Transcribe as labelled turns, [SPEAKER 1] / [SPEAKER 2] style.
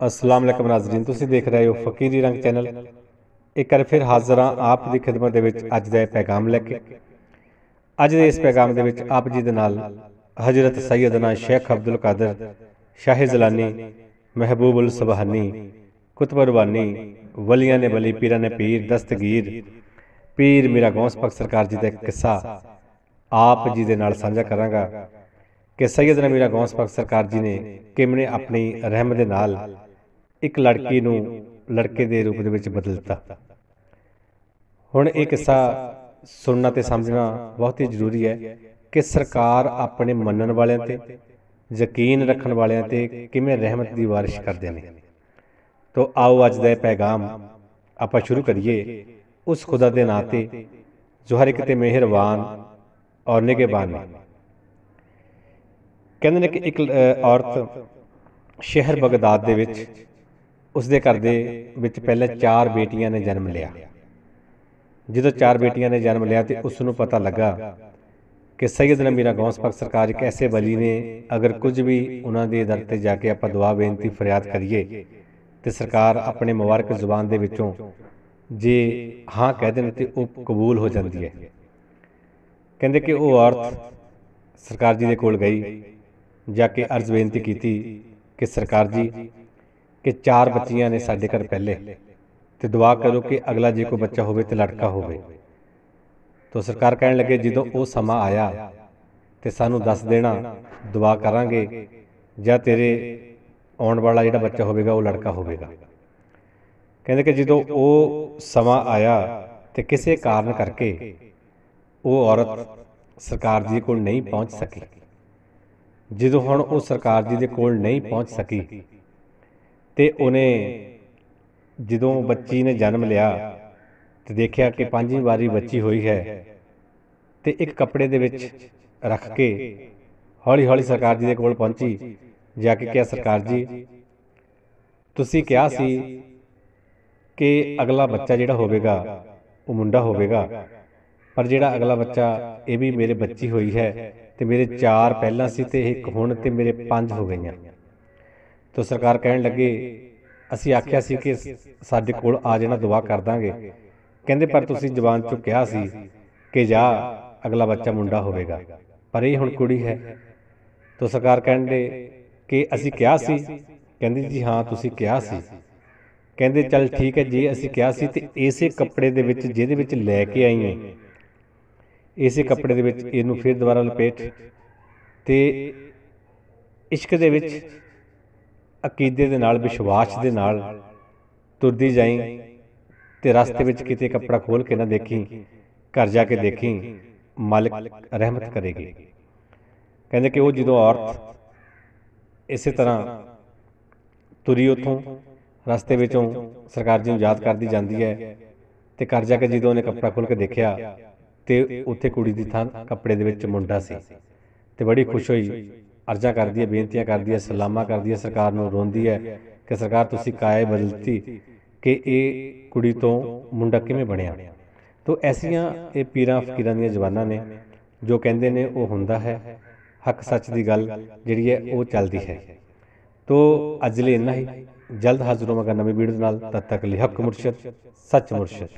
[SPEAKER 1] ਅਸਲਾਮ ਅਲੈਕਮ ਨਾਜ਼ਰੀਨ, ਤੁਸੀਂ ਦੇਖ ਰਹੇ ਹੋ ਫਕੀਰੀ ਰੰਗ ਚੈਨਲ। ਇੱਕ ਵਾਰ ਫਿਰ ਹਾਜ਼ਰ ਹਾਂ ਆਪ ਦੀ ਖਿਦਮਤ ਦੇ ਵਿੱਚ ਅੱਜ ਦਾ ਇਹ ਪੈਗਾਮ ਲੈ ਕੇ। ਅੱਜ ਦੇ ਇਸ ਪੈਗਾਮ ਦੇ ਵਿੱਚ ਆਪ ਜੀ ਦੇ ਨਾਲ ਹਜ਼ਰਤ ਸੈਯਦਨਾ ਸ਼ੇਖ ਅਬਦੁਲ ਕਾਦਰ, ਸ਼ਾਹ ਜ਼ਲਾਨੀ ਮਹਿਬੂਬੁਲ ਸੁਬਹਾਨੀ, ਕੁਤਬ ਰਬਾਨੀ ਵਲੀਆਂ ਨੇ ਬਲੀ ਪੀਰਾਂ ਨੇ ਪੀਰ, ਦਸਤਗੀਰ, ਪੀਰ ਮੀਰਾ ਗੌਸ, ਪਖ ਸਰਕਾਰ ਜੀ ਦਾ ਇੱਕ ਕਿੱਸਾ ਆਪ ਜੀ ਦੇ ਨਾਲ ਸਾਂਝਾ ਕਰਾਂਗਾ। ਕਿ ਸੈਯਦਨਾ ਮੀਰਾ ਗੌਸ ਪਖ ਸਰਕਾਰ ਜੀ ਨੇ ਕਿਵੇਂ ਆਪਣੀ ਰਹਿਮ ਦੇ ਨਾਲ ਇੱਕ ਲੜਕੀ ਨੂੰ ਲੜਕੇ ਦੇ ਰੂਪ ਦੇ ਵਿੱਚ ਬਦਲ ਦਿੱਤਾ। ਹੁਣ ਇਹ ਕਿੱਸਾ ਸੁਣਨਾ ਤੇ ਸਮਝਣਾ ਬਹੁਤ ਹੀ ਜ਼ਰੂਰੀ ਹੈ ਕਿ ਸਰਕਾਰ ਆਪਣੇ ਮੰਨਣ ਵਾਲਿਆਂ ਤੇ, ਯਕੀਨ ਰੱਖਣ ਵਾਲਿਆਂ ਤੇ ਕਿਵੇਂ ਰਹਿਮਤ ਦੀ ਵਾਰਿਸ਼ ਕਰਦੇ ਨੇ। ਤੋ ਆਓ ਅੱਜ ਦਾ ਇਹ ਪੈਗਾਮ ਆਪਾਂ ਸ਼ੁਰੂ ਕਰੀਏ ਉਸ ਖੁਦਾ ਦੇ ਨਾਂ ਤੇ ਜੋ ਹਰ ਇੱਕ ਤੇ ਮਿਹਰਬਾਨ ਔਰ ਨਿਗਹਿਬਾਨ ਹੈ ਕਹਿੰਦੇ ਨੇ ਕਿ ਇੱਕ ਔਰਤ ਸ਼ਹਿਰ ਬਗਦਾਦ ਦੇ ਵਿੱਚ ਉਸਦੇ ਘਰ ਦੇ ਵਿੱਚ ਪਹਿਲੇ ਚਾਰ ਬੇਟੀਆਂ ਨੇ ਜਨਮ ਲਿਆ। ਜਦੋਂ ਚਾਰ ਬੇਟੀਆਂ ਨੇ ਜਨਮ ਲਿਆ ਤੇ ਉਸ ਨੂੰ ਪਤਾ ਲੱਗਾ ਕਿ ਸੈਯਦਨਾ ਮੀਰਾ ਗੌਸ ਪਾਕ ਸਰਕਾਰ ਇੱਕ ਐਸੇ ਵਲੀ ਨੇ, ਅਗਰ ਕੁਝ ਵੀ ਉਹਨਾਂ ਦੇ ਦਰ ਤੇ ਜਾ ਕੇ ਆਪਾਂ ਦੁਆ, ਬੇਨਤੀ, ਫਰਿਆਦ ਕਰੀਏ ਤੇ ਸਰਕਾਰ ਆਪਣੇ ਮੁਬਾਰਕ ਜ਼ੁਬਾਨ ਦੇ ਵਿੱਚੋਂ ਜੇ ਹਾਂ ਕਹਿ ਦੇਣ ਤੇ ਉਹ ਕਬੂਲ ਹੋ ਜਾਂਦੀ ਹੈ। ਕਹਿੰਦੇ ਕਿ ਉਹ ਔਰਤ ਸਰਕਾਰ ਜੀ ਦੇ ਕੋਲ ਗਈ ਜਾ ਕੇ ਅਰਜ਼ ਬੇਨਤੀ ਕੀਤੀ ਕਿ ਸਰਕਾਰ ਜੀ, ਕਿ ਚਾਰ ਬੱਚੀਆਂ ਨੇ ਸਾਡੇ ਘਰ ਪਹਿਲੇ ਤੇ ਦੁਆ ਕਰੋ ਕਿ ਅਗਲਾ ਜੇ ਕੋਈ ਬੱਚਾ ਹੋਵੇ ਤੇ ਲੜਕਾ ਹੋਵੇ। ਤਾਂ ਸਰਕਾਰ ਕਹਿਣ ਲੱਗੇ, ਜਦੋਂ ਉਹ ਸਮਾਂ ਆਇਆ ਤੇ ਸਾਨੂੰ ਦੱਸ ਦੇਣਾ, ਦੁਆ ਕਰਾਂਗੇ, ਜਾਂ ਤੇਰੇ ਆਉਣ ਵਾਲਾ ਜਿਹੜਾ ਬੱਚਾ ਹੋਵੇਗਾ, ਉਹ ਲੜਕਾ ਹੋਵੇਗਾ। ਕਹਿੰਦੇ ਕਿ ਜਦੋਂ ਉਹ ਸਮਾਂ ਆਇਆ ਤੇ ਕਿਸੇ ਕਾਰਨ ਕਰਕੇ ਉਹ ਔਰਤ ਸਰਕਾਰ ਜੀ ਕੋਲ ਨਹੀਂ ਪਹੁੰਚ ਸਕੀ। ਜਦੋਂ ਹੁਣ ਉਹ ਸਰਕਾਰ ਜੀ ਦੇ ਕੋਲ ਨਹੀਂ ਪਹੁੰਚ ਸਕੀ ਤੇ ਉਹਨੇ ਜਦੋਂ ਬੱਚੀ ਨੇ ਜਨਮ ਲਿਆ ਤੇ ਦੇਖਿਆ ਕਿ ਪੰਜਵੀਂ ਵਾਰੀ ਬੱਚੀ ਹੋਈ ਹੈ ਤੇ ਇੱਕ ਕੱਪੜੇ ਦੇ ਵਿੱਚ ਰੱਖ ਕੇ ਹੌਲੀ ਹੌਲੀ ਸਰਕਾਰ ਜੀ ਦੇ ਕੋਲ ਪਹੁੰਚੀ, ਜਾ ਕੇ ਕਿਹਾ, ਸਰਕਾਰ ਜੀ, ਤੁਸੀਂ ਕਿਹਾ ਸੀ ਕਿ ਅਗਲਾ ਬੱਚਾ ਜਿਹੜਾ ਹੋਵੇਗਾ, ਉਹ ਮੁੰਡਾ ਹੋਵੇਗਾ, ਪਰ ਜਿਹੜਾ ਅਗਲਾ ਬੱਚਾ ਇਹ ਵੀ ਮੇਰੇ ਬੱਚੀ ਹੋਈ ਹੈ ਤੇ ਮੇਰੇ ਚਾਰ ਪਹਿਲਾਂ ਸੀ ਤੇ ਇੱਕ ਹੁਣ ਤੇ ਮੇਰੇ ਪੰਜ ਹੋ ਗਈਆਂ। ਤੋ ਸਰਕਾਰ ਕਹਿਣ ਲੱਗੇ ਅਸੀਂ ਆਖਿਆ ਸੀ ਕਿ ਸਾਡੇ ਕੋਲ ਆ ਜਾਣਾ ਦੁਆ ਕਰ ਦਾਂਗੇ। ਕਹਿੰਦੇ ਪਰ ਤੁਸੀਂ ਜ਼ਬਾਨ ਚੋਂ ਕਿਹਾ ਸੀ ਕਿ ਜਾ ਅਗਲਾ ਬੱਚਾ ਮੁੰਡਾ ਹੋਵੇਗਾ। ਪਰ ਇਹ ਹੁਣ ਕੁੜੀ ਹੈ। ਤੋ ਸਰਕਾਰ ਕਹਿੰਦੇ ਕਿ ਅਸੀਂ ਕਿਹਾ ਸੀ। ਕਹਿੰਦੀ ਜੀ ਹਾਂ ਤੁਸੀਂ ਕਿਹਾ ਸੀ। ਕਹਿੰਦੇ ਚੱਲ ਠੀਕ ਹੈ ਜੇ ਅਸੀਂ ਕਿਹਾ ਸੀ ਤੇ ਇਸੇ ਕੱਪੜੇ ਦੇ ਵਿੱਚ ਜਿਹਦੇ ਵਿੱਚ ਲੈ ਕੇ ਆਈ ਹੈ ਇਸੇ ਕੱਪੜੇ ਦੇ ਵਿੱਚ ਇਹਨੂੰ ਫਿਰ ਦੁਬਾਰਾ ਲਪੇਟ ਤੇ ਇਸ਼ਕ ਦੇ ਵਿੱਚ ਅਕੀਦੇ ਦੇ ਨਾਲ ਵਿਸ਼ਵਾਸ ਦੇ ਨਾਲ ਤੁਰਦੀ ਜਾਈ ਤੇ ਰਸਤੇ ਵਿੱਚ ਕਿਤੇ ਕੱਪੜਾ ਖੋਲ ਕੇ ਨਾ ਦੇਖੀ ਘਰ ਜਾ ਕੇ ਦੇਖੀ ਮਾਲਕ ਰਹਿਮਤ ਕਰੇਗੀ। ਕਹਿੰਦੇ ਕਿ ਉਹ ਜਦੋਂ ਔਰਤ ਇਸੇ ਤਰ੍ਹਾਂ ਤੁਰੀ ਉਥੋਂ ਰਸਤੇ ਵਿੱਚੋਂ ਸਰਕਾਰ ਜੀ ਨੂੰ ਯਾਦ ਕਰਦੀ ਜਾਂਦੀ ਹੈ ਤੇ ਘਰ ਜਾ ਕੇ ਜਦੋਂ ਉਹਨੇ ਕੱਪੜਾ ਖੋਲ ਕੇ ਦੇਖਿਆ ਤੇ ਉੱਥੇ ਕੁੜੀ ਦੀ ਥਾਂ ਕੱਪੜੇ ਦੇ ਵਿੱਚ ਮੁੰਡਾ ਸੀ। ਤੇ ਬੜੀ ਖੁਸ਼ ਹੋਈ। ਅਰਜ਼ਾਂ ਕਰਦੀ ਹੈ ਬੇਨਤੀਆਂ ਕਰਦੀ ਹੈ ਸਲਾਮਾ ਕਰਦੀ ਹੈ ਸਰਕਾਰ ਨੂੰ ਰੋਂਦੀ ਹੈ ਕਿ ਸਰਕਾਰ ਤੁਸੀਂ ਕਾਇ ਬਦਲਤੀ ਕਿ ਇਹ ਕੁੜੀ ਤੋਂ ਮੁੰਡਾ ਕਿਵੇਂ ਬਣਿਆ? ਤੋ ਐਸੀਆਂ ਇਹ ਪੀਰਾਂ ਫਕੀਰਾਂ ਦੀਆਂ ਜ਼ਬਾਨਾਂ ਨੇ ਜੋ ਕਹਿੰਦੇ ਨੇ ਉਹ ਹੁੰਦਾ ਹੈ ਹੱਕ ਸੱਚ ਦੀ ਗੱਲ ਜਿਹੜੀ ਹੈ ਉਹ ਚੱਲਦੀ ਹੈ। ਤੋ ਅੱਜ ਲਈ ਇੰਨਾ ਹੀ। ਜਲਦ ਹਾਜ਼ਰ ਹੋਵਾਂਗਾ ਨਵੀਂ ਵੀਡੀਓ ਨਾਲ ਤਦ ਤੱਕ ਲਈ ਹੱਕ ਮੁਰਸ਼ਦ ਸੱਚ ਮੁਰਸ਼ਦ।